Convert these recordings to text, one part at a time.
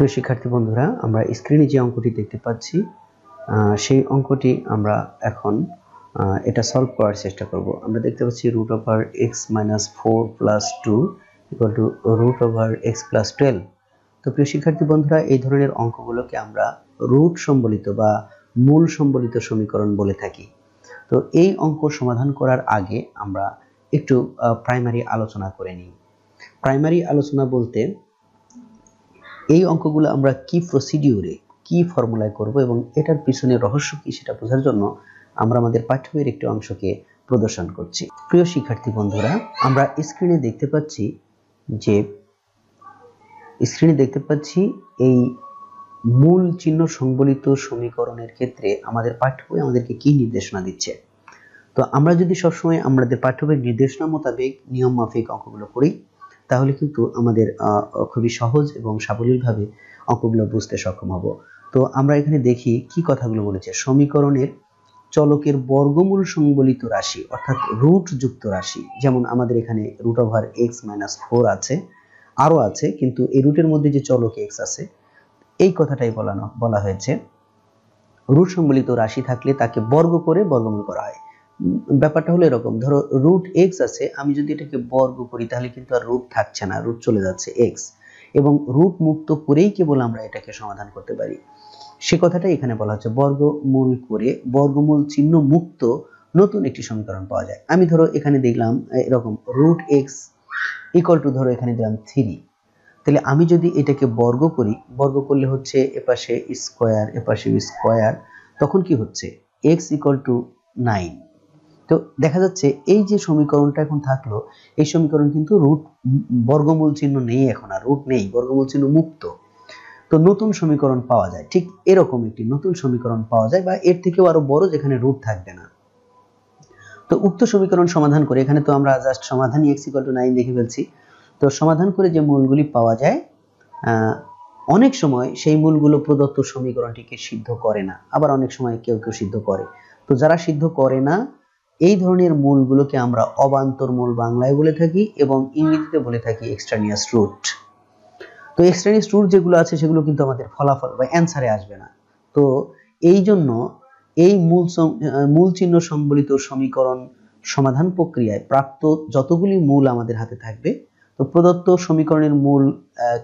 প্রিয় শিক্ষার্থী বন্ধুরা, আমরা স্ক্রিনে যে অঙ্কটি দেখতে পাচ্ছি সেই অঙ্কটি আমরা এখন এটা সলভ করার চেষ্টা করব। আমরা দেখতে পাচ্ছি root over x minus four plus two equal to root over x plus twelve তো প্রিয় শিক্ষার্থী বন্ধুরা, এই ধরনের অঙ্কগুলোকে আমরা রুট সম্বলিত বা মূল সম্বলিত সমীকরণ বলে থাকি। তো এই অঙ্ক সমাধান করার আগে আমরা একটু প্রাইমারি আলোচনা করে নিই। প্রাইমারি আলোচনা বলতে এই অঙ্কগুলো আমরা কি প্রসিডিউরে কি ফর্মুলায় করব এবং এটার পিছনে রহস্য কি সেটা বোঝার জন্য আমরা আমাদের পাঠ্যবইয়ের একটি অংশকে প্রদর্শন করছি। প্রিয় শিক্ষার্থী বন্ধুরা, আমরা স্ক্রিনে দেখতে পাচ্ছি যে স্ক্রিনে দেখতে পাচ্ছি এই মূল চিহ্ন সংবলিত সমীকরণের ক্ষেত্রে আমাদের পাঠ্যবই আমাদেরকে কি নির্দেশনা দিচ্ছে? তো আমরা যদি সবসময় আমাদের পাঠ্যবইয়ের নির্দেশনা মোতাবেক নিয়ম মাফিক অঙ্কগুলো করি তাহলে কিন্তু আমাদের খুবই সহজ এবং সাবলীলভাবে অঙ্কগুলো বুঝতে সক্ষম হব। তো আমরা এখানে দেখি কি কথাগুলো বলেছে। সমীকরণের চলকের বর্গমূল সংবলিত রাশি, অর্থাৎ রুট যুক্ত রাশি, যেমন আমাদের এখানে root over x minus four আছে, আরও আছে, কিন্তু এই রুটের মধ্যে যে চলক এক্স আছে, এই কথাটাই বলানো, বলা হয়েছে। রুট সংবলিত রাশি থাকলে তাকে বর্গ করে বর্গমূল করা হয়। ব্যাপারটা হলো এরকম, ধরো রুট এক্স আছে, আমি যদি এটাকে বর্গ করি তাহলে কিন্তু আর রুট থাকছে না রুট চলে যাচ্ছে এক্স এবং রুট মুক্ত করেই কেবল আমরা এটাকে সমাধান করতে পারি। সে কথাটাই এখানে বলা হচ্ছে, বর্গমূল করে বর্গমূল চিহ্ন মুক্ত নতুন একটি সমীকরণ পাওয়া যায়। আমি ধরো এখানে দেখলাম এরকম রুট এক্স ইকুয়াল টু ধরো এখানে দিলাম থ্রি তাহলে আমি যদি এটাকে বর্গ করি, বর্গ করলে হচ্ছে এপাশে স্কোয়ার এপাশে স্কোয়ার তখন কি হচ্ছে? এক্স ইকুয়াল টু নাইন তো দেখা যাচ্ছে এই যে সমীকরণটা এখন থাকল, এই সমীকরণ কিন্তু রুট বর্গমূল চিহ্ন নেই এখন আর রুট নেই, বর্গমূল চিহ্ন মুক্ত। তো নতুন সমীকরণ পাওয়া যায়, ঠিক এরকম একটি নতুন সমীকরণ পাওয়া যায় বা এর থেকেও আরও বড় যেখানে রুট থাকবে না। তো উক্ত সমীকরণ সমাধান করে, এখানে তো আমরা জাস্ট সমাধানই এক্স ইকুয়াল টু নাইন দেখে ফেলছি। তো সমাধান করে যে মূলগুলি পাওয়া যায় অনেক সময় সেই মূলগুলো প্রদত্ত সমীকরণটিকে সিদ্ধ করে না, আবার অনেক সময় কেউ কেউ সিদ্ধ করে। তো যারা সিদ্ধ করে না এই ধরনের মূলগুলোকে আমরা অবান্তর মূল বাংলায় বলে থাকি এবং ইংরেজিতে বলে থাকি এক্সট্রানিয়াস রুট তো এক্সট্রানিয়াস রুট যেগুলো আছে সেগুলো কিন্তু আমাদের ফলাফল বা অ্যান্সারে আসবে না। তো এই জন্য এই মূল মূল চিহ্ন সম্বলিত সমীকরণ সমাধান প্রক্রিয়ায় প্রাপ্ত যতগুলি মূল আমাদের হাতে থাকবে, তো প্রদত্ত সমীকরণের মূল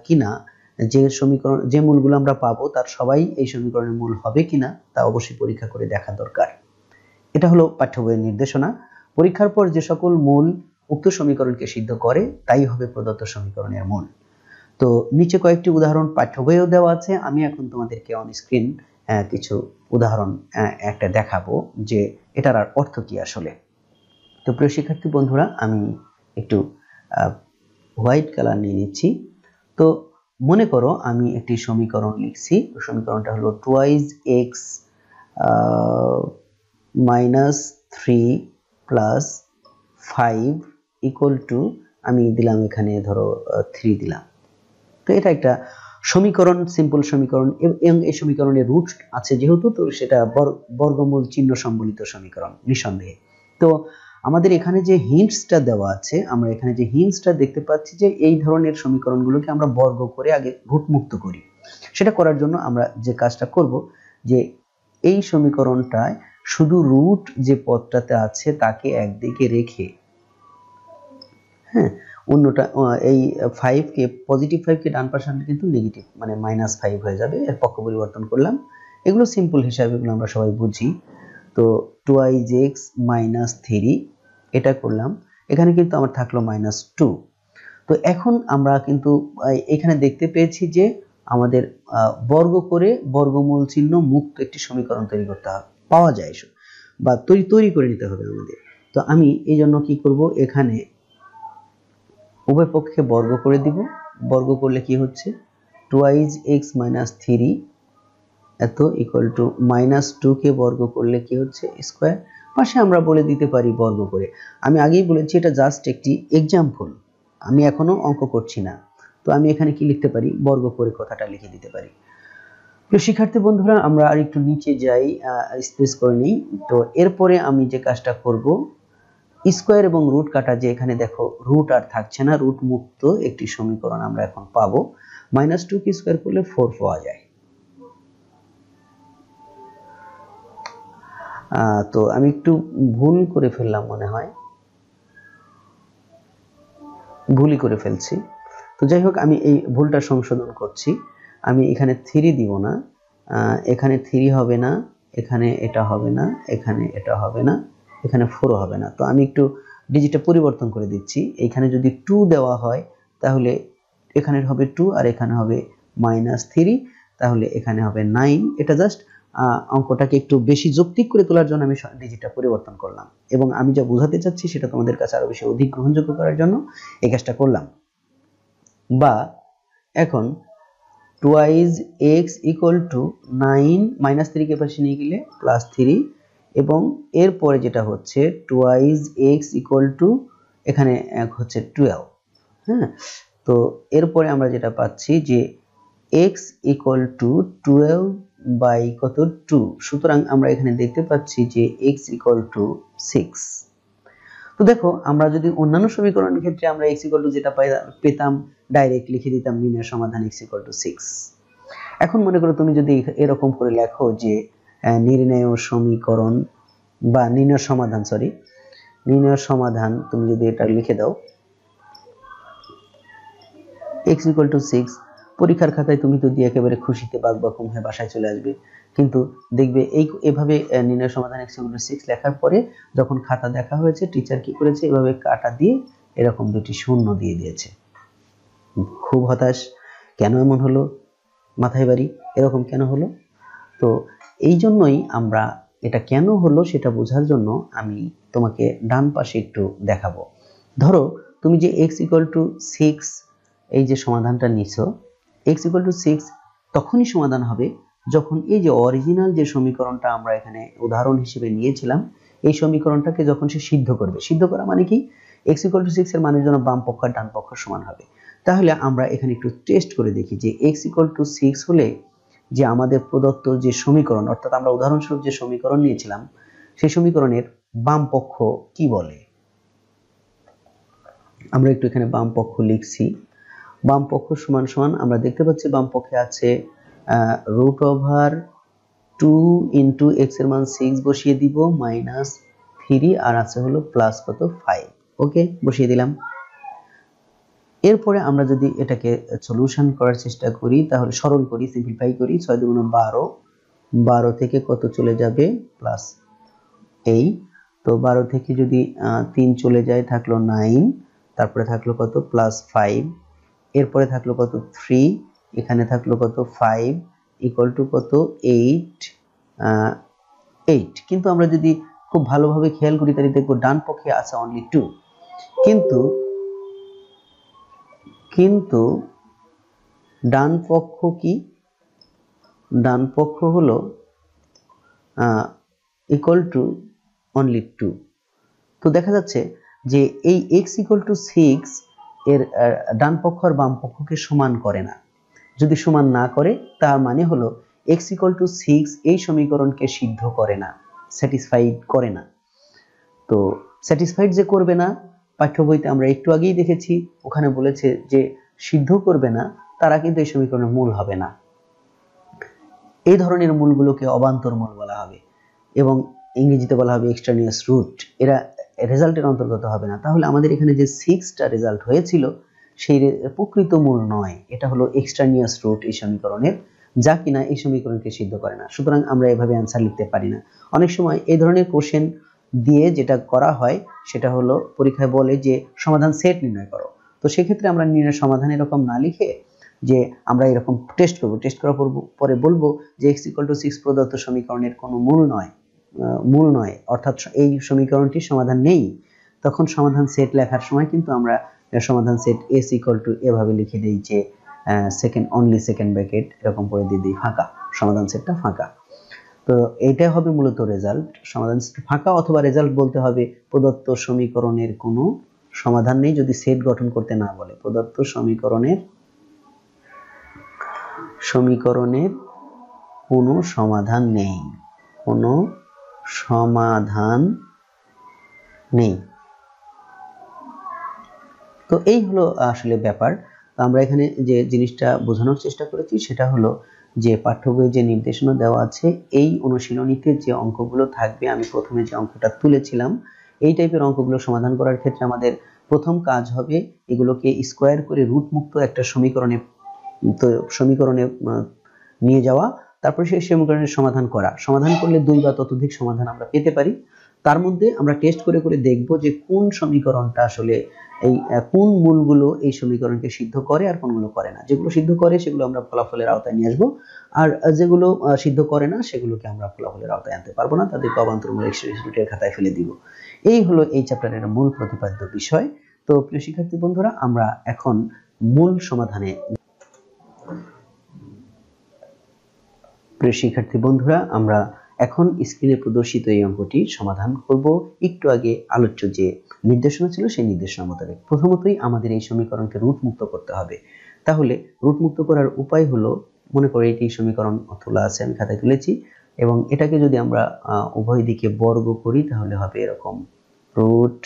কিনা, যে সমীকরণ, যে মূলগুলো আমরা পাবো তার সবাই এই সমীকরণের মূল হবে কিনা তা অবশ্যই পরীক্ষা করে দেখা দরকার। এটা হলো পাঠ্য বইয়ের নির্দেশনা। পরীক্ষার পর যে সকল মূল উক্ত সমীকরণকে সিদ্ধ করে, তাই হবে প্রদত্ত সমীকরণের মূল। তো নিচে কয়েকটি উদাহরণ পাঠ্য বইয়েও দেওয়া আছে। আমি এখন তোমাদেরকে অন স্ক্রিন কিছু উদাহরণ একটা দেখাবো যে এটার আর অর্থ কি আসলে। তো প্রিয় শিক্ষার্থী বন্ধুরা, আমি একটু হোয়াইট কালার নিয়ে নিচ্ছি। তো মনে করো আমি একটি সমীকরণ লিখছি। সমীকরণটা হলো twice x minus three plus five equal to আমি দিলাম এখানে ধরো থ্রি দিলাম। তো এটা একটা সমীকরণ সিম্পল সমীকরণ, এব- এই সমীকরণের রুট আছে যেহেতু, তো সেটা বর- বর্গমূল চিহ্ন সম্বলিত সমীকরণ, নিঃসন্দেহে। তো আমাদের এখানে যে হিন্টসটা দেওয়া আছে, আমরা এখানে যে হিন্টসটা দেখতে পাচ্ছি যে এই ধরনের সমীকরণগুলোকে আমরা বর্গ করে আগে রুটমুক্ত করি। সেটা করার জন্য আমরা যে কাজটা করব, যে এই সমীকরণটায় শুধু রুট যে পদটাতে আছে তাকে একদিকে রেখে হ্যাঁ অন্যটা এই ফাইভকে পজিটিভ ফাইভকে ডান পাশে আনলে কিন্তু নেগেটিভ মানে মাইনাস ফাইভ হয়ে যাবে, এর পক্ষ পরিবর্তন করলাম। এগুলো সিম্পল হিসাবে এগুলো আমরা সবাই বুঝি। তো টুয়াইজ এক্স মাইনাস থ্রি এটা করলাম। এখানে কিন্তু আমার থাকল মাইনাস টু তো এখন আমরা কিন্তু এখানে দেখতে পেয়েছি যে আমাদের বর্গ করে বর্গমূল চিহ্ন মুক্ত একটি সমীকরণ তৈরি করতে হবে। পাওয়া যায় বা তৈরি তৈরি করে নিতে হবে আমাদের। তো আমি এই জন্য কি করব, এখানে উভয় পক্ষে বর্গ করে দিব। বর্গ করলে কি হচ্ছে? টুয়াইজ এক্স মাইনাস থ্রি এত ইকুয়াল টু মাইনাস টুকে বর্গ করলে কি হচ্ছে? স্কোয়ার পাশে আমরা বলে দিতে পারি বর্গ করে। আমি আগেই বলেছি, এটা জাস্ট একটি এক্সাম্পল আমি এখনও অঙ্ক করছি না। তো আমি এখানে কি লিখতে পারি? বর্গ করে কথাটা লিখে দিতে পারি। প্রিয় শিক্ষার্থী বন্ধুরা, আমরা আর একটু নিচে যাই স্পেস করে নিই। তো এরপরে আমি যে কাজটা করব স্কোয়ার এবং রুট কাটা যে এখানে দেখো রুট আর থাকছে না রুট মুক্ত একটি সমীকরণ আমরা এখন পাবো। মাইনাস টু কে স্কোয়ার করলে ফোর পাওয়া যায়। তো আমি একটু ভুল করে ফেললাম মনে হয়। ভুলই করে ফেলছি। তো যাই হোক, আমি এই ভুলটা সংশোধন করছি। আমি এখানে থ্রি দিব না। এখানে থ্রি হবে না, এখানে এটা হবে না, এখানে এটা হবে না, এখানে ফোরও হবে না। তো আমি একটু ডিজিটটা পরিবর্তন করে দিচ্ছি। এখানে যদি টু দেওয়া হয়, তাহলে এখানে হবে টু আর এখানে হবে মাইনাস থ্রি তাহলে এখানে হবে নাইন এটা জাস্ট অঙ্কটাকে একটু বেশি যৌক্তিক করে তোলার জন্য আমি ডিজিটটা পরিবর্তন করলাম। এবং আমি যা বোঝাতে চাচ্ছি সেটা তোমাদের কাছে আরও বেশি অধিক গ্রহণযোগ্য করার জন্য এই কাজটা করলাম। বা এখন twice x equal to nine minus থ্রিকে পাশে নিয়ে গেলে প্লাস থ্রি এবং এরপরে যেটা হচ্ছে টুয়াইজ এক্স ইকুয়াল টু এখানে এক হচ্ছে টুয়েলভ হ্যাঁ? তো এরপরে আমরা যেটা পাচ্ছি যে x equal to twelve by কত টু সুতরাং আমরা এখানে দেখতে পাচ্ছি যে এক্স ইকুয়াল টু সিক্স তো দেখো, আমরা যদি অন্যান্য সমীকরণের ক্ষেত্রে আমরা এক্স ইকুয়াল টু যেটা পেতাম ডাইরেক্ট লিখে দিতাম নির্ণয় সমাধান এক্স ইকুয়াল টু সিক্স এখন মনে করো তুমি যদি এরকম করে লেখো যে নির্ণয় সমীকরণ বা নির্ণয় সমাধান সরি নির্ণয় সমাধান তুমি যদি এটা লিখে দাও এক্স ইকুয়াল টু সিক্স পরীক্ষার খাতায় তুমি দিয়ে একেবারে খুশিতে বাঘ বাকুম হয়ে বাসায় চলে আসবে, কিন্তু দেখবে এই, এভাবে নির্ণয় সমাধান এক্স ইকুয়াল টু সিক্স লেখার পরে যখন খাতা দেখা হয়েছে টিচার কি করেছে? এভাবে কাটা দিয়ে এরকম দুটি শূন্য দিয়ে দিয়েছে। খুব হতাশ। কেন এমন হলো? মাথায় বাড়ি এরকম কেন হলো? তো এই জন্যই আমরা এটা কেন হলো সেটা বোঝার জন্য আমি তোমাকে ডান পাশে একটু দেখাবো। ধরো, তুমি যে এক্স ইকুয়াল টু সিক্স এই যে সমাধানটা নিছো এক্স ইকুয়াল টু সিক্স তখনই সমাধান হবে যখন এই যে অরিজিনাল যে সমীকরণটা আমরা এখানে উদাহরণ হিসেবে নিয়েছিলাম, এই সমীকরণটাকে যখন সে সিদ্ধ করবে, সিদ্ধ করা মানে কি? এক্স ইকুয়াল টু সিক্স এর মানের জন্য বাম পক্ষ আর ডান পক্ষ সমান হবে। তাহলে আমরা এখানে একটু টেস্ট করে দেখি যে এক্স ইকুয়াল টু সিক্স হলে যে আমাদের প্রদত্ত যে সমীকরণ, অর্থাৎ আমরা উদাহরণস্বরূপ যে সমীকরণ নিয়েছিলাম, সেই সমীকরণের বাম পক্ষ কি বলে? আমরা একটু এখানে বাম পক্ষ লিখছি। বাম পক্ষ সমান সমান, আমরা দেখতে পাচ্ছি বাম পক্ষে আছে রুট ওভার টু ইন্টু এক্সের মান সিক্স বসিয়ে দিব মাইনাস থ্রি আর আছে হলো প্লাস কত ফাইভ ওকে বসিয়ে দিলাম। এরপরে আমরা যদি এটাকে সলিউশন করার চেষ্টা করি, তাহলে সরল করি সিম্পলিফাই করি। ছয় দুগুণ বারো বারো থেকে কত চলে যাবে? প্লাস এই তো বারো থেকে যদি তিন চলে যায়, থাকল নাইন তারপরে থাকল কত? প্লাস ফাইভ এরপরে থাকল কত? থ্রি এখানে থাকল কত? ফাইভ ইকুয়াল টু কত? এইট এইট কিন্তু আমরা যদি খুব ভালোভাবে খেয়াল করি, তাহলে দেখব ডান পক্ষে আছে অনলি টু কিন্তু কিন্তু ডান পক্ষ কি? ডান পক্ষ হলো ইকুয়াল টু অনলি টু তো দেখা যাচ্ছে যে এই এক্স ইকুয়াল টু সিক্স এর ডান পক্ষ আর বাম পক্ষকে সমান করে না। যদি সমান না করে, তার মানে হলো এক্স ইকুয়াল টু সিক্স এই সমীকরণকে সিদ্ধ করে না স্যাটিসফাইড করে না। তো স্যাটিসফাইড যে করবে না পাঠ্য বইতে আমরা একটু আগেই দেখেছি, ওখানে বলেছে যে সিদ্ধ করবে না, তারা কিন্তু এই সমীকরণের মূল হবে না। এই ধরনের মূলগুলোকে অবান্তর মূল বলা হবে এবং ইংরেজিতে বলা হবে এক্সটার্নিয়াস রুট এরা রেজাল্টের অন্তর্গত হবে না। তাহলে আমাদের এখানে যে সিক্সটা রেজাল্ট হয়েছিল, সেই প্রকৃত মূল নয়। এটা হলো এক্সটার্নিয়াস রুট এই সমীকরণের, যা কিনা এই সমীকরণকে সিদ্ধ করে না। সুতরাং আমরা এভাবে অ্যান্সার লিখতে পারি না। অনেক সময় এই ধরনের কোশ্চেন দিয়ে যেটা করা হয়, সেটা হলো পরীক্ষায় বলে যে সমাধান সেট নির্ণয় করো। তো সেক্ষেত্রে আমরা নির্ণয় সমাধান এরকম না লিখে যে আমরা এরকম টেস্ট করব। টেস্ট করার পরে বলব যে এক্স ইকুয়াল টু সিক্স প্রদত্ত সমীকরণের কোনো মূল নয় মূল নয়, অর্থাৎ এই সমীকরণটির সমাধান নেই। তখন সমাধান সেট লেখার সময় কিন্তু আমরা সমাধান সেট এস ইকুয়াল টু এভাবে লিখে দিই যে সেকেন্ড অনলি সেকেন্ড ব্র্যাকেট এরকম করে দিয়ে দিই, ফাঁকা। সমাধান সেটটা ফাঁকা। তো এইটাই হবে মূলত রেজাল্ট সমাধান ফাঁকা অথবা রেজাল্ট বলতে হবে প্রদত্ত সমীকরণের কোনো সমাধান নেই যদি সেট গঠন করতে না বলে। প্রদত্ত সমীকরণের সমীকরণের কোনো সমাধান নেই। কোনো সমাধান নেই। তো এই হলো আসলে ব্যাপার। আমরা এখানে যে জিনিসটা বোঝানোর চেষ্টা করেছি সেটা হলো যে পাঠ্য বইয়ে যে নির্দেশনা দেওয়া আছে, এই অনুশীলনীতে যে অঙ্কগুলো থাকবে, আমি প্রথমে যে অঙ্কটা তুলেছিলাম, এই টাইপের অঙ্কগুলো সমাধান করার ক্ষেত্রে আমাদের প্রথম কাজ হবে এগুলোকে স্কোয়ার করে রুট মুক্ত একটা সমীকরণে, তো সমীকরণে নিয়ে যাওয়া, তারপর সেই সমীকরণের সমাধান করা। সমাধান করলে দুই বা ততোধিক সমাধান আমরা পেতে পারি। তার মধ্যে আমরা টেস্ট করে করে দেখব যে কোন সমীকরণটা আসলে এই কোন মূলগুলো এই সমীকরণকে সিদ্ধ করে আর কোনগুলো করে না। যেগুলো সিদ্ধ করে সেগুলো আমরা ফলাফলের আওতায় নিয়ে আসব আর যেগুলো সিদ্ধ করে না সেগুলোকে আমরা ফলাফলের আওতায় আনতে পারব না। তাদেরকে অবান্তরমূলক এক্সট্রিবিউটের খাতায় ফেলে দিব। এই হলো এই চ্যাপ্টারের মূল প্রতিপাদ্য বিষয়। তো প্রিয় শিক্ষার্থী বন্ধুরা, আমরা এখন মূল সমাধানে প্রিয় শিক্ষার্থী বন্ধুরা, আমরা এখন স্ক্রিনে প্রদর্শিত এই অঙ্কটি সমাধান করব। একটু আগে আলোচ্য যে নির্দেশনা ছিল, সেই নির্দেশনা মোতাবেক। প্রথমতই আমাদের এই সমীকরণকে রুট মুক্ত করতে হবে। তাহলে রুট মুক্ত করার উপায় হলো, মনে করে এটি সমীকরণ তোলা আছে আমি খাতায় তুলেছি এবং এটাকে যদি আমরা উভয় দিকে বর্গ করি, তাহলে হবে এরকম। Root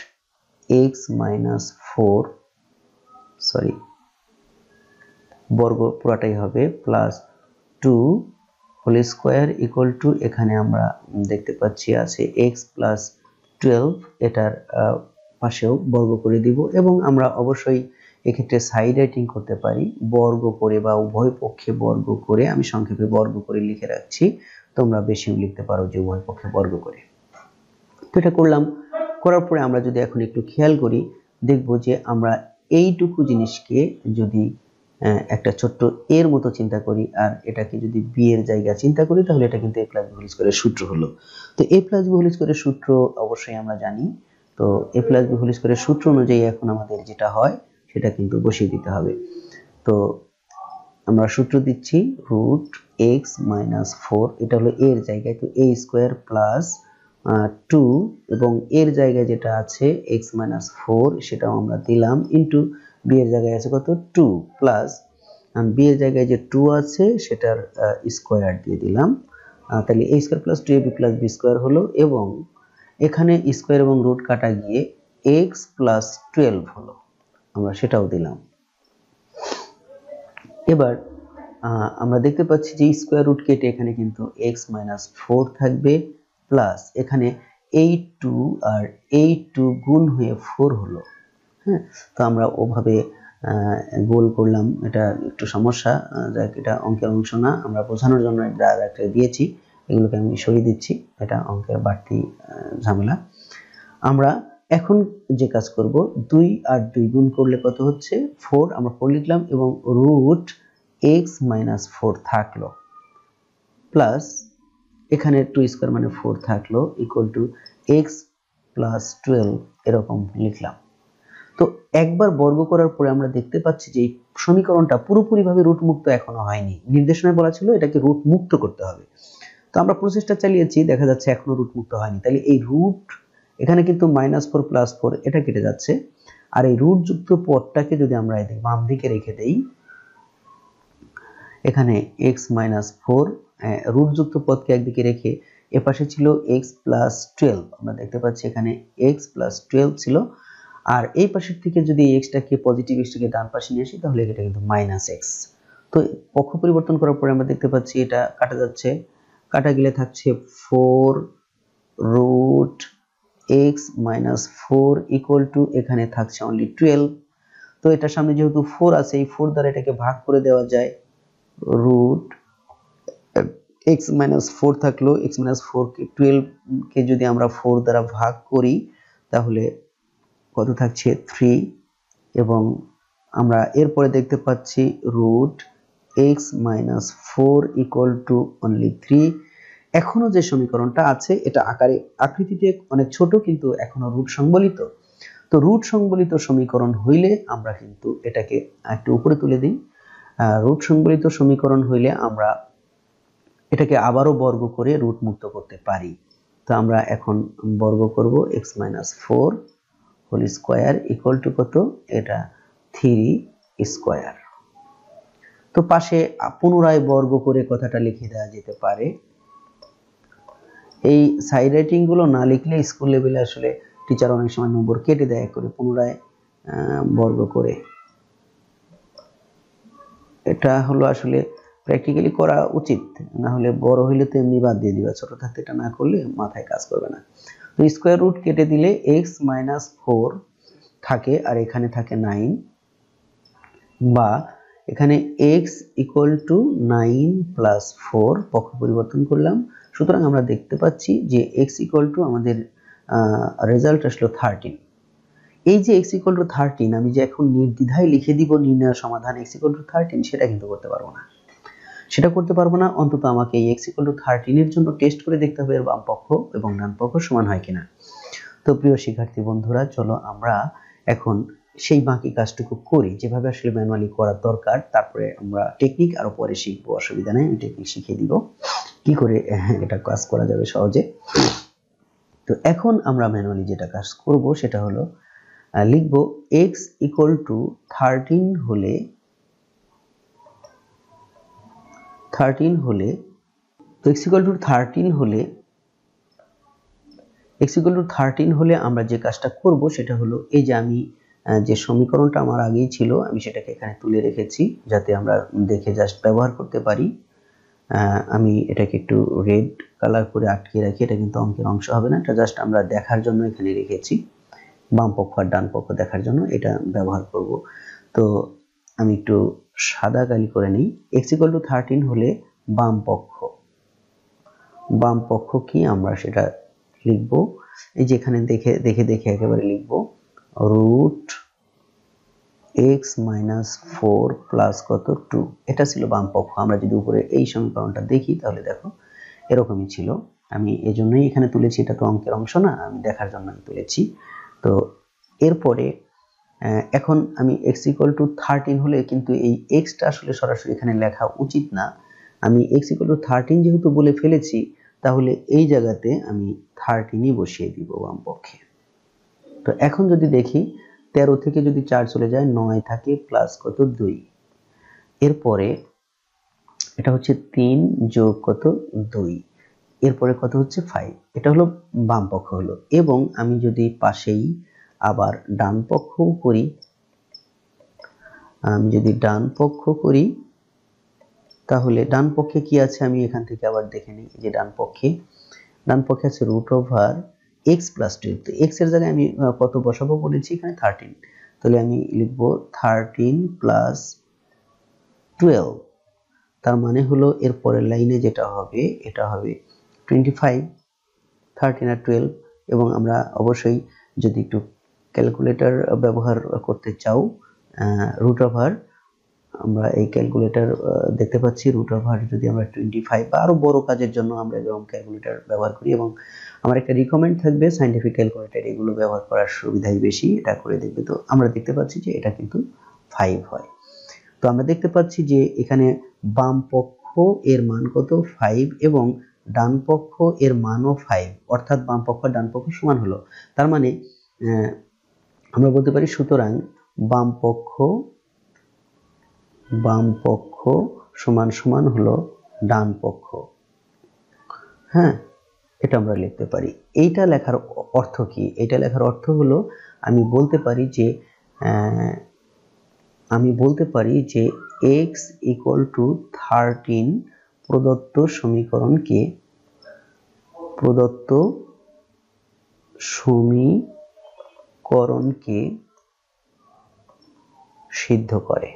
x minus four, sorry, বর্গ পুরাটাই হবে plus two whole square equal to এখানে আমরা দেখতে পাচ্ছি আছে এক্স প্লাস টুয়েলভ এটার পাশেও বর্গ করে দিব এবং আমরা অবশ্যই এক্ষেত্রে সাইড রাইটিং করতে পারি, বর্গ করে বা উভয় পক্ষে বর্গ করে, আমি সংক্ষেপে বর্গ করে লিখে রাখছি, তোমরা বেশিও লিখতে পারো যে উভয় পক্ষে বর্গ করে। তো এটা করলাম, করার পরে আমরা যদি এখন একটু খেয়াল করি, দেখব যে আমরা এইটুকু জিনিসকে যদি একটা ছোট্ট এর মতো চিন্তা করি, আর এটাকে যদি বি এর জায়গা চিন্তা করি, তাহলে এটা কিন্তু এ প্লাস বি হোল স্কোয়ারের সূত্র হলো। তো এ প্লাস বি হোল স্কোয়ারের সূত্র অবশ্যই আমরা জানি। তো এ প্লাস বি হোল স্কোয়ারের সূত্র অনুযায়ী এখন আমাদের যেটা হয়, সেটা কিন্তু বসিয়ে দিতে হবে। তো আমরা সূত্র দিচ্ছি রুট এক্স মাইনাস ফোর এটা হলো এর জায়গায়। তো এ স্কোয়ার প্লাস টু এবং এর জায়গায় যেটা আছে এক্স মাইনাস ফোর সেটাও আমরা দিলাম ইন্টু বি এর জায়গায় আছে কত? টু প্লাস বি এর জায়গায় যে টু আছে, সেটার স্কোয়ার দিয়ে দিলাম। তাহলে a square plus two a b plus b square হলো এবং এখানে স্কোয়ার এবং রুট কাটা গিয়ে এক্স প্লাস টুয়েলভ হলো। আমরা সেটাও দিলাম। এবার আমরা দেখতে পাচ্ছি যে স্কোয়ার রুট কেটে এখানে কিন্তু এক্স মাইনাস ফোর থাকবে প্লাস এখানে এইট টু আর এইট টু গুণ হয়ে ফোর হলো। হ্যাঁ তো আমরা ওভাবে গোল করলাম। এটা একটু সমস্যা যাক, এটা অঙ্কের অংশ না। আমরা বোঝানোর জন্য এটা একটা দিয়েছি, এগুলোকে আমি সরিয়ে দিচ্ছি। এটা অঙ্কের বাড়তি ঝামেলা। আমরা এখন যে কাজ করব, দুই আর দুই গুণ করলে কত হচ্ছে? ফোর, আমরা ফোর লিখলাম এবং রুট এক্স মাইনাস ফোর থাকল। প্লাস এখানে টু স্কোয়ার মানে ফোর থাকল equal to x plus twelve এরকম লিখলাম। তো একবার বর্গ করার পরে আমরা দেখতে পাচ্ছি যে এই সমীকরণটা পুরোপুরিভাবে রুট মুক্ত এখনও হয়নি। নির্দেশনায় বলা ছিল এটাকে রুট মুক্ত করতে হবে। তো আমরা প্রসেসটা চালিয়েছি, দেখা যাচ্ছে এখনও রুট মুক্ত হয়নি। তাহলে এই রুট এখানে কিন্তু মাইনাস ফোর প্লাস ফোর এটা কেটে যাচ্ছে। আর এই রুট যুক্ত পদটাকে যদি আমরা এদিকে বাম দিকে রেখে দেই, এখানে এক্স মাইনাস ফোর রুট যুক্ত পদকে একদিকে রেখে এপাশে ছিল এক্স প্লাস টুয়েলভ আমরা দেখতে পাচ্ছি এখানে এক্স প্লাস টুয়েলভ ছিল। আর এই পাশের থেকে যদি এক্সটাকে পজিটিভ এক্সটাকে ডান পাশে নিয়ে আসি, তাহলে এটা কিন্তু মাইনাস এক্স তো পক্ষ পরিবর্তন করার পরে আমরা দেখতে পাচ্ছি এটা কাটা যাচ্ছে। কাটা গেলে থাকছে four root x minus four equal to এখানে থাকছে অনলি টুয়েলভ তো এটার সামনে যেহেতু ফোর আছে, এই ফোর দ্বারা এটাকে ভাগ করে দেওয়া যায়। রুট এক্স মাইনাস ফোর থাকল এক্স মাইনাস ফোরকে টুয়েলভকে যদি আমরা ফোর দ্বারা ভাগ করি, তাহলে কত থাকছে? থ্রি এবং আমরা এরপরে দেখতে পাচ্ছি root x minus four equal to only three এখনও যে সমীকরণটা আছে, এটা আকারে আকৃতিতে অনেক ছোট কিন্তু এখনও রুট সংবলিত। তো রুট সংবলিত সমীকরণ হইলে আমরা কিন্তু এটাকে একটু উপরে তুলে দিই। রুট সংবলিত সমীকরণ হইলে আমরা এটাকে আবারও বর্গ করে রুট মুক্ত করতে পারি। তো আমরা এখন বর্গ করব x minus four whole square equal to কত? এটা থ্রি স্কোয়ার তো পাশে পুনরায় বর্গ করে কথাটা লিখে দেওয়া যেতে পারে। এই সাইড রাইটিংগুলো না লিখলে স্কুল লেভেলে আসলে টিচার অনেক সময় নম্বর কেটে দেয় করে পুনরায় বর্গ করে। এটা হলো আসলে প্র্যাকটিক্যালি করা উচিত। না হলে বড় হইলে তো এমনি বাদ দিয়ে দিবা। ছোট থাকতে এটা না করলে মাথায় কাজ করবে না। তো স্কোয়ার রুট কেটে দিলে এক্স মাইনাস ফোর থাকে আর এখানে থাকে নাইন বা এখানে x equal to nine plus four পক্ষ পরিবর্তন করলাম। সুতরাং আমরা দেখতে পাচ্ছি যে এক্স ইকুয়াল টু আমাদের রেজাল্ট আসলো থার্টিন এই যে এক্স ইকুয়াল টু থার্টিন আমি যে এখন নির্দ্বিধায় লিখে দিব নির্ণয় সমাধান এক্স ইকুয়াল টু থার্টিন সেটা কিন্তু করতে পারব না। সেটা করতে পারব না। অন্তত আমাকে এই এক্স ইকুয়াল টু থার্টিনের জন্য টেস্ট করে দেখতে হবে এর বাম পক্ষ এবং ডান পক্ষ সমান হয় কিনা। তো প্রিয় শিক্ষার্থী বন্ধুরা, চলো আমরা এখন সেই বাকি কাজটুকু করি, যেভাবে আসলে ম্যানুয়ালি করার দরকার। তারপরে আমরা টেকনিক আরও পরে শিখব, অসুবিধা নেই, আমি টেকনিক শিখিয়ে দিব। কি করে এটা কাজ করা যাবে সহজে। তো এখন আমরা ম্যানুয়ালি যেটা কাজ করব, সেটা হলো লিখব এক্স ইকুয়াল টু থার্টিন হলে থার্টিন হলে, তো এক্স ইকুয়াল টু থার্টিন হলে এক্স ইকুয়াল টু থার্টিন হলে আমরা যে কাজটা করব সেটা হলো এই যে আমি যে সমীকরণটা আমার আগেই ছিল, আমি সেটাকে এখানে তুলে রেখেছি যাতে আমরা দেখে জাস্ট ব্যবহার করতে পারি। আমি এটাকে একটু রেড কালার করে আটকে রাখি, এটা কিন্তু অঙ্কের অংশ হবে না, এটা জাস্ট আমরা দেখার জন্য এখানে রেখেছি। বাম পক্ষ আর ডান পক্ষ দেখার জন্য এটা ব্যবহার করব। তো আমি একটু সাদা কালি করে নিই। এক্স ইকুয়াল টু থার্টিন হলে বাম পক্ষ। বাম পক্ষ কি? আমরা সেটা লিখব। এই যে এখানে দেখে দেখে দেখে একেবারে লিখব। Root x minus four plus কত? টু এটা ছিল বাম পক্ষ। আমরা যদি উপরে এই সমীকরণটা দেখি, তাহলে দেখো এরকমই ছিল। আমি এই জন্যই এখানে তুলেছি, এটা তো অঙ্কের অংশ না, আমি দেখার জন্য আমি তুলেছি। তো এরপরে এখন আমি এক্স ইকুয়াল টু থার্টিন হলে কিন্তু এই এক্সটা আসলে সরাসরি এখানে লেখা উচিত না। আমি এক্স ইকুয়াল টু থার্টিন যেহেতু বলে ফেলেছি, তাহলে এই জায়গাতে আমি থার্টিনই বসিয়ে দিব বাম পক্ষে তো এখন যদি দেখি, তেরো থেকে যদি চার চলে যায়, নয় থাকে প্লাস কত দুই। এরপরে এটা হচ্ছে তিন যোগ কত দুই। এরপরে কত হচ্ছে ফাইভ এটা হলো বাম পক্ষ হলো। এবং আমি যদি পাশেই আবার ডান পক্ষ করি। আমি যদি ডান পক্ষ করি, তাহলে ডান পক্ষে কি আছে আমি এখান থেকে আবার দেখে নিই যে ডান পক্ষে। ডান পক্ষে আছে root over x plus twelve তো এক্সের জায়গায় আমি কত বসাবো বলেছি এখানে? থার্টিন তাহলে আমি লিখব থার্টিন প্লাস টুয়েলভ তার মানে হলো এর পরের লাইনে যেটা হবে, এটা হবে টোয়েন্টি ফাইভ থার্টিন আর টুয়েলভ এবং আমরা অবশ্যই যদি একটু ক্যালকুলেটর ব্যবহার করতে চাও রুট ওভার আমরা এই ক্যালকুলেটর দেখতে পাচ্ছি রুট ওভার যদি আমরা টোয়েন্টি ফাইভ বা আরও বড়ো কাজের জন্য আমরা এরকম ক্যালকুলেটর ব্যবহার করি এবং আমার একটা রিকমেন্ড থাকবে সাইন্টিফিক ক্যালকুলেটর এগুলো ব্যবহার করার সুবিধাই বেশি, এটা করে দেখবে। তো আমরা দেখতে পাচ্ছি যে এটা কিন্তু ফাইভ হয়। তো আমরা দেখতে পাচ্ছি যে এখানে বাম পক্ষ এর মান কত? ফাইভ এবং ডান পক্ষ এর মানও ফাইভ অর্থাৎ বাম পক্ষ ডান পক্ষ সমান হলো। তার মানে আমরা বলতে পারি সুতরাং বাম পক্ষ বাম পক্ষ সমান সমান হলো ডান পক্ষ। হ্যাঁ এটা আমরা লিখতে পারি। এইটা লেখার অর্থ কি? এটা লেখার অর্থ হলো আমি বলতে পারি যে আমি বলতে পারি যে এক্স ইকুয়াল টু থার্টিন প্রদত্ত সমীকরণকে প্রদত্ত সমীকরণকে সিদ্ধ করে।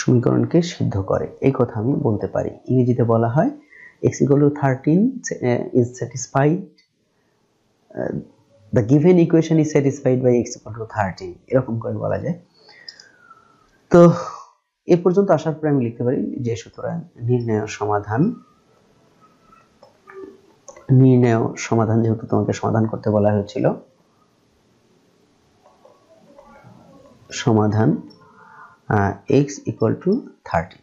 সমীকরণকে সিদ্ধ করে। এই কথা আমি বলতে পারি। ইংরেজিতে বলা হয় x equal to 13 is satisfied uh, the given equation is satisfied by x equal to 13 এরকম করে বলা যায়। তো এ পর্যন্ত আসার পরে আমি লিখতে পারি যে সুতরাং নির্ণয় সমাধান নির্ণয় সমাধান যেহেতু তোমাকে সমাধান করতে বলা হয়েছিল, সমাধান এক্স ইকুয়াল টু থার্টি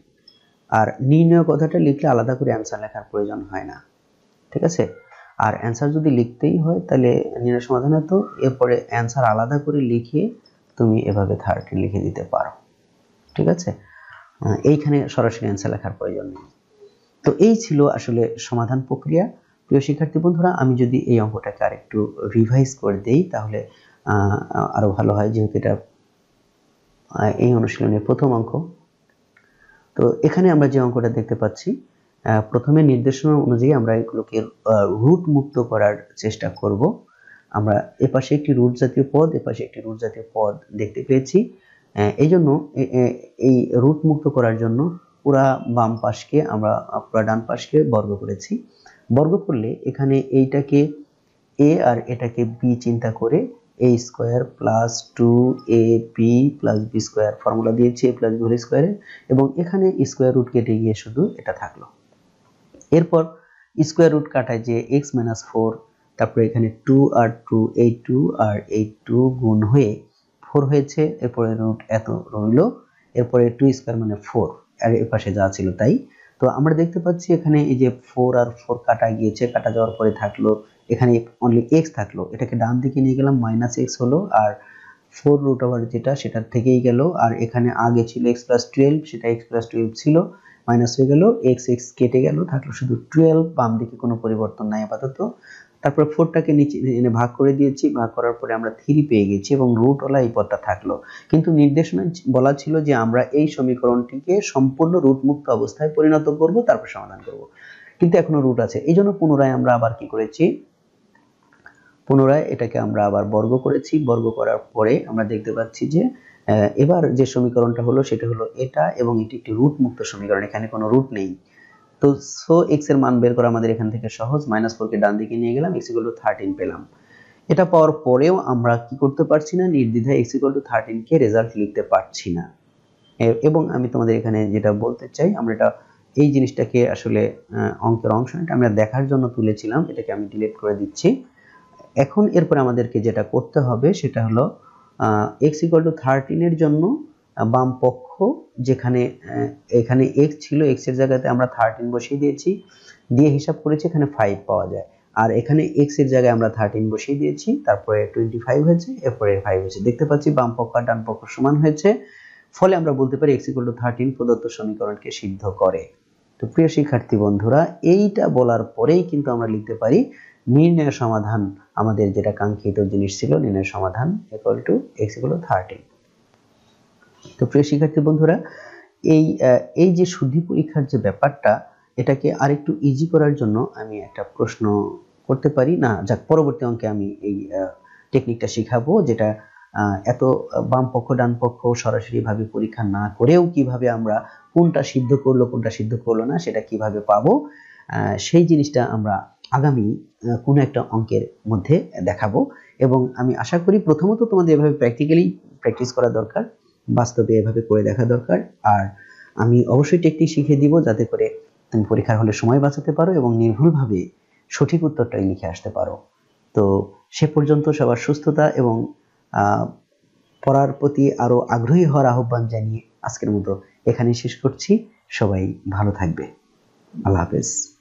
আর নির্ণয় কথাটা লিখলে আলাদা করে অ্যান্সার লেখার প্রয়োজন হয় না, ঠিক আছে? আর অ্যান্সার যদি লিখতেই হয়, তাহলে নির্ণয় সমাধানে তো, এরপরে অ্যান্সার আলাদা করে লিখে তুমি এভাবে থার্টি লিখে দিতে পারো, ঠিক আছে? এইখানে সরাসরি অ্যান্সার লেখার প্রয়োজন নেই। তো এই ছিল আসলে সমাধান প্রক্রিয়া। প্রিয় শিক্ষার্থী বন্ধুরা, আমি যদি এই অঙ্কটাকে আর একটু রিভাইজ করে দেই, তাহলে আরও ভালো হয়, যেহেতু এটা এই অনুশীলনের প্রথম অঙ্ক। তো এখানে আমরা যে অঙ্কটা দেখতে পাচ্ছি প্রথমে নির্দেশনা অনুযায়ী আমরা এগুলোকে রুট মুক্ত করার চেষ্টা করব। আমরা এপাশে একটি রুট জাতীয় পদ, এপাশে একটি রুট জাতীয় পদ দেখতে পেয়েছি। এই জন্য এই রুট মুক্ত করার জন্য পুরা বাম পাশকে আমরা, পুরা ডান পাশকে বর্গ করেছি। বর্গ করলে এখানে এইটাকে এ আর এটাকে বি চিন্তা করে a square plus two a b plus b square formula দিয়েছি এ প্লাস বি হোল স্কোয়ারে এবং এখানে স্কোয়ার রুট কেটে গিয়ে শুধু এটা থাকল। এরপর স্কোয়ার রুট কাটায় যে এক্স মাইনাস ফোর তারপরে এখানে টু আর টু এই টু আর এই টু গুণ হয়ে ফোর হয়েছে, এরপরে রুট এত রইল, এরপরে টু স্কোয়ার মানে ফোর আর এর পাশে যা ছিল তাই তো আমরা দেখতে পাচ্ছি এখানে এই যে ফোর আর ফোর কাটা গিয়েছে, কাটা যাওয়ার পরে থাকল, এখানে অনলি এক্স থাকল। এটাকে ডান দিকে নিয়ে গেলাম মাইনাস এক্স হলো, আর ফোর রুট ওভার যেটা, সেটার থেকেই গেল। আর এখানে আগে ছিল এক্স প্লাস টুয়েলভ সেটা এক্স প্লাস টুয়েলভ ছিল মাইনাস হয়ে গেল এক্স এক্স কেটে গেল, থাকল শুধু টুয়েলভ বাম দিকে কোনো পরিবর্তন নাই আপাতত। তারপর ফোরটাকে নিচে ভাগ করে দিয়েছি। ভাগ করার পরে আমরা থ্রি পেয়ে গেছি এবং রুটওয়ালা এই পদটা থাকল। কিন্তু নির্দেশনায় বলা ছিল যে আমরা এই সমীকরণটিকে সম্পূর্ণ রুট মুক্ত অবস্থায় পরিণত করব, তারপর সমাধান করব। কিন্তু এখনও রুট আছে। এই জন্য পুনরায় আমরা আবার কি করেছি? পুনরায় এটাকে আমরা আবার বর্গ করেছি। বর্গ করার পরে আমরা দেখতে পাচ্ছি যে এবার যে সমীকরণটা হলো সেটা হলো এটা এবং এটি একটি রুট মুক্ত সমীকরণ। এখানে কোনো রুট নেই। তো সো এক্সের মান বের করা আমাদের এখান থেকে সহজ। মাইনাস ফোরকে ডান দিকে নিয়ে গেলাম এক্স ইকুয়াল টু থার্টিন পেলাম। এটা পাওয়ার পরেও আমরা কি করতে পারছি না? নির্দ্বিধায় এক্স ইকুয়াল টু থার্টিনকে রেজাল্ট লিখতে পারছি না। এবং আমি তোমাদের এখানে যেটা বলতে চাই, আমরা এটা, এই জিনিসটাকে আসলে অঙ্কের অংশ এটা আমরা দেখার জন্য তুলেছিলাম, এটাকে আমি ডিলিট করে দিচ্ছি। এখন এরপরে আমাদেরকে যেটা করতে হবে, সেটা হলো এক্স ইকুয়াল টু থার্টিনের জন্য বাম পক্ষ যেখানে এখানে এক্স ছিল এক্সের জায়গাতে আমরা থার্টিন বসিয়ে দিয়েছি, দিয়ে হিসাব করেছি এখানে ফাইভ পাওয়া যায়। আর এখানে এক্সের জায়গায় আমরা থার্টিন বসিয়ে দিয়েছি, তারপরে টোয়েন্টি ফাইভ হয়েছে, এরপরে ফাইভ হয়েছে। দেখতে পাচ্ছি বাম পক্ষ আর ডান পক্ষ সমান হয়েছে, ফলে আমরা বলতে পারি এক্স ইকুয়াল টু থার্টিন প্রদত্ত সমীকরণকে সিদ্ধ করে। তো প্রিয় শিক্ষার্থী বন্ধুরা, এইটা বলার পরেই কিন্তু আমরা লিখতে পারি, নির্ণয় সমাধান আমাদের যেটা কাঙ্ক্ষিত জিনিস ছিল, নির্ণয় সমাধান equal to x equal to thirteen তো প্রিয় শিক্ষার্থী বন্ধুরা, এই এই যে শুদ্ধি পরীক্ষার যে ব্যাপারটা, এটাকে আরেকটু ইজি করার জন্য আমি একটা প্রশ্ন করতে পারি। না, যাক, পরবর্তী অঙ্কে আমি এই টেকনিকটা শিখাবো, যেটা এত বাম পক্ষ, ডান পক্ষ সরাসরি ভাবে পরীক্ষা না করেও কীভাবে আমরা কোনটা সিদ্ধ করল, কোনটা সিদ্ধ করল না, সেটা কীভাবে পাবো সেই জিনিসটা আমরা আগামী কোনো একটা অঙ্কের মধ্যে দেখাবো। এবং আমি আশা করি প্রথমত তোমাদের এভাবে প্র্যাকটিক্যালি প্র্যাকটিস করা দরকার। বাস্তবে এভাবে করে দেখা দরকার। আর আমি অবশ্যই টেকনিক শিখিয়ে দিব যাতে করে তুমি পরীক্ষার হলে সময় বাঁচাতে পারো এবং নির্ভুলভাবে সঠিক উত্তরটাই লিখে আসতে পারো। তো সে পর্যন্ত সবার সুস্থতা এবং পড়ার প্রতি আরও আগ্রহী হওয়ার আহ্বান জানিয়ে আজকের মতো এখানেই শেষ করছি। সবাই ভালো থাকবে। আল্লাহ হাফেজ।